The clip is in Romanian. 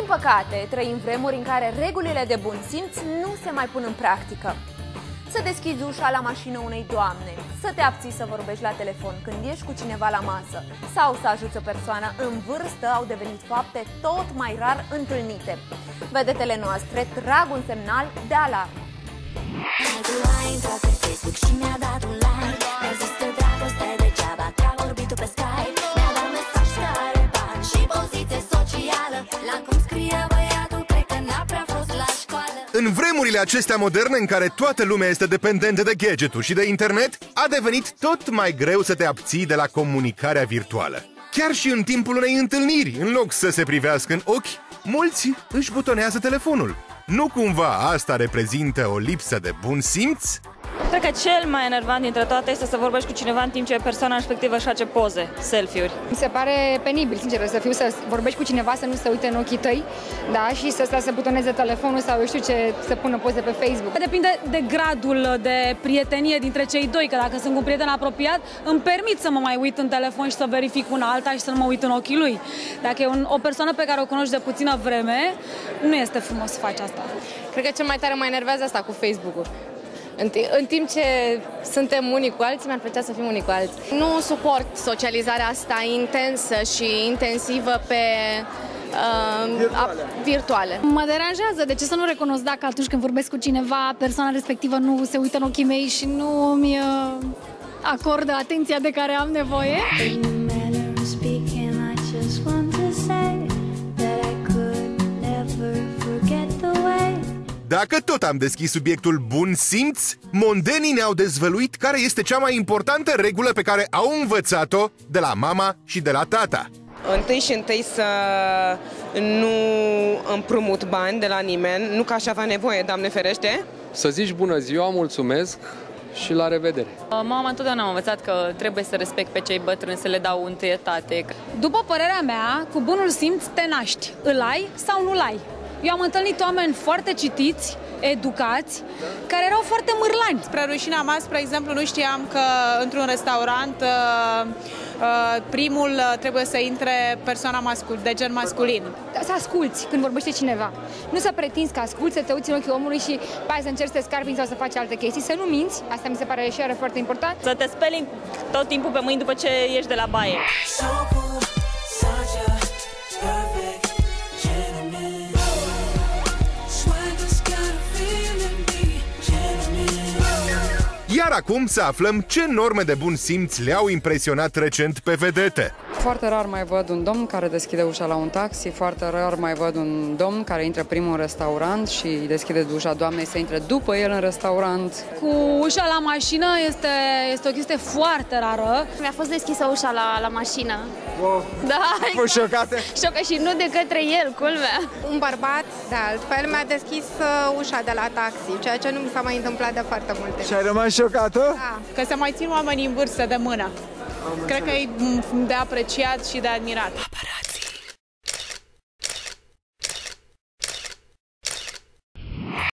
Din păcate, trăim vremuri în care regulile de bun simț nu se mai pun în practică. Să deschizi ușa la mașină unei doamne, să te abții să vorbești la telefon când ești cu cineva la masă sau să ajuți o persoană în vârstă au devenit fapte tot mai rar întâlnite. Vedetele noastre trag un semnal de alarmă. În vremurile acestea moderne în care toată lumea este dependentă de gadget și de internet, a devenit tot mai greu să te abții de la comunicarea virtuală. Chiar și în timpul unei întâlniri, în loc să se privească în ochi, mulți își butonează telefonul. Nu cumva asta reprezintă o lipsă de bun simț? Cred că cel mai enervant dintre toate este să vorbești cu cineva în timp ce persoana respectivă își face poze, selfie-uri. Mi se pare penibil, sincer, să fiu, să vorbești cu cineva, să nu se uite în ochii tăi, da, și să stea să butoneze telefonul sau eu știu ce, să pună poze pe Facebook. Depinde de gradul de prietenie dintre cei doi, că dacă sunt cu un prieten apropiat, îmi permit să mă mai uit în telefon și să verific una alta și să nu mă uit în ochii lui. Dacă e un, o persoană pe care o cunoști de puțină vreme, nu este frumos să faci asta. Cred că cel mai tare mă enervează asta cu Facebook-ul. În, ti- în timp ce suntem unii cu alții, mi-ar plăcea să fim unii cu alții. Nu suport socializarea asta intensă și intensivă pe uh, virtuale. virtuale. Mă deranjează. De ce să nu recunosc dacă atunci când vorbesc cu cineva, persoana respectivă nu se uită în ochii mei și nu mi uh, acordă atenția de care am nevoie? Dacă tot am deschis subiectul bun simț, mondenii ne-au dezvăluit care este cea mai importantă regulă pe care au învățat-o de la mama și de la tata. Întâi și întâi să nu împrumut bani de la nimeni, nu că aș avea nevoie, Doamne ferește. Să zici bună ziua, mulțumesc și la revedere. Mama întotdeauna m-a învățat că trebuie să respect pe cei bătrâni, să le dau întâietate. După părerea mea, cu bunul simț te naști. Îl ai sau nu-l ai. Eu am întâlnit oameni foarte citiți, educați, care erau foarte mârlani. Spre rușinea mea, spre exemplu, nu știam că într-un restaurant uh, uh, primul uh, trebuie să intre persoana mascul, de gen masculin. Să asculți când vorbește cineva. Nu să pretinzi că asculți, să te uiți în ochii omului și pe aia să încerci să te scarpini sau să faci alte chestii. Să nu minți, asta mi se pare și iară foarte important. Să te speli tot timpul pe mâini după ce ieși de la baie. Gentleman Iar acum să aflăm ce norme de bun simț le-au impresionat recent pe vedete. Foarte rar mai văd un domn care deschide ușa la un taxi, foarte rar mai văd un domn care intră primul în restaurant și deschide ușa doamnei să intre după el în restaurant. Cu ușa la mașină este, este o chestie foarte rară. Mi-a fost deschisă ușa la, la mașină. Wow. Da, Ai fost șocată? Șocă și nu de către el, culmea. Un bărbat, de altfel, mi-a deschis uh, ușa de la taxi, ceea ce nu mi s-a mai întâmplat de foarte multe. Și ai rămas șocată? Da. Că se mai țin oamenii în vârstă de mână. Cred că e de apreciat și de admirat. Aparat